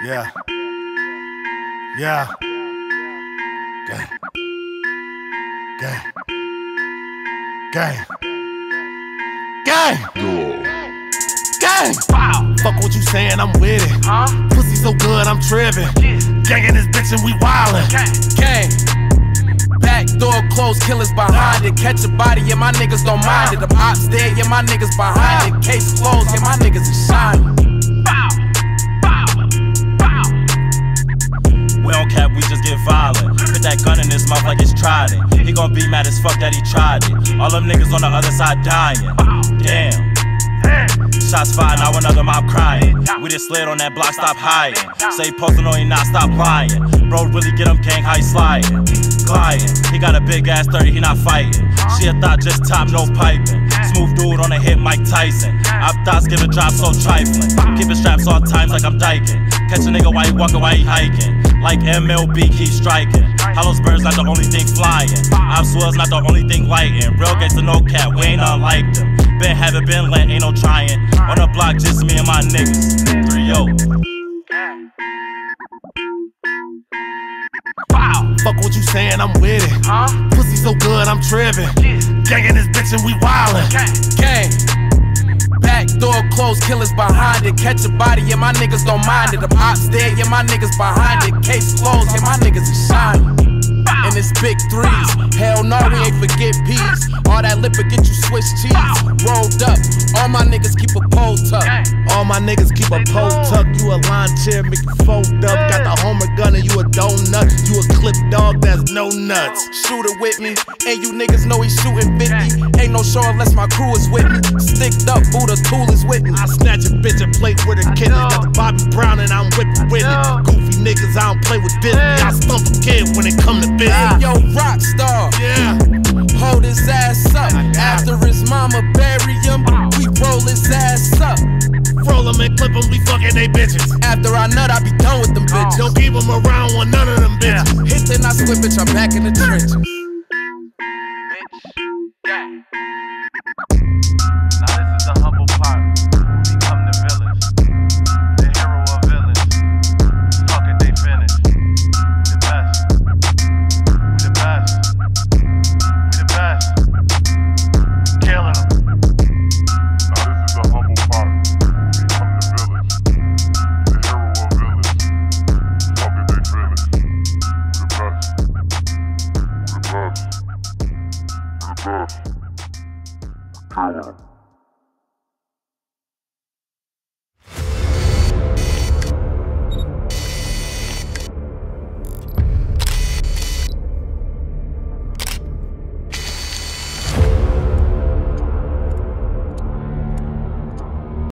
Yeah. Yeah. Gang. Gang. Gang. Gang. Gang. Wow. Fuck what you saying, I'm with it. Huh? Pussy so good, I'm tripping. Yeah. Gang in this bitch and we wildin'. Gang. Back door closed, killers behind it. Catch a body, yeah, my niggas don't mind it. The ops dead, yeah, my niggas behind it. Case closed, yeah, my niggas is shining. Put that gun in his mouth like it's trident. He gon' be mad as fuck that he tried it. All them niggas on the other side dying. Damn. Shots fired, now another mob crying. We just slid on that block, stop hiding. Say posting on you, not stop lying. Bro, really get him, gang how he sliding. Gliding, he got a big ass 30, he not fighting. She a thought just top, no piping. Smooth dude on a hit, Mike Tyson. Up thoughts give a drop so trifling. Keep it straps all times like I'm diking. Catch a nigga while he walking, while he hiking. Like MLB, keep striking. Birds not the only thing flying. I'm swells not the only thing lighting. Real to no cat, we ain't unlike them. Been having been let, ain't no trying. On the block, just me and my niggas. 3 yo. Wow. Fuck what you saying, I'm with it. Huh? Pussy so good, I'm tripping. Gang in this bitch and we wildin'. Gang. Back door closed, killers behind it. Catch a body, yeah, my niggas don't mind it. The ops dead, yeah, my niggas behind it. Case closed, yeah, my niggas is shining and it's big threes. Hell no, we ain't forget peas. All that liquor get you Swiss cheese. Rolled up, all my niggas keep a pole tuck. All my niggas keep a pole tuck. You a lawn chair, make you fold up. Got the homer gun and you a donut. You a clip dog, that's no nuts. Shooter with me, and you niggas know he's shooting 50. No show unless my crew is with me. Sticked up, Buddha tool is with me. I snatch a bitch and plate with a kid. Got the Bobby Brown and I'm whipping with it. Goofy niggas, I don't play with Disney. I stump a kid when it come to business. Hey, yo, rock star. Yeah. Hold his ass up. After his mama bury him, we roll his ass up. Roll him and clip him, we fucking they bitches. After I nut, I be done with them oh. bitches. Don't keep him around with none of them bitches. Hit then I split, bitch, I'm back in the trenches. แหละ color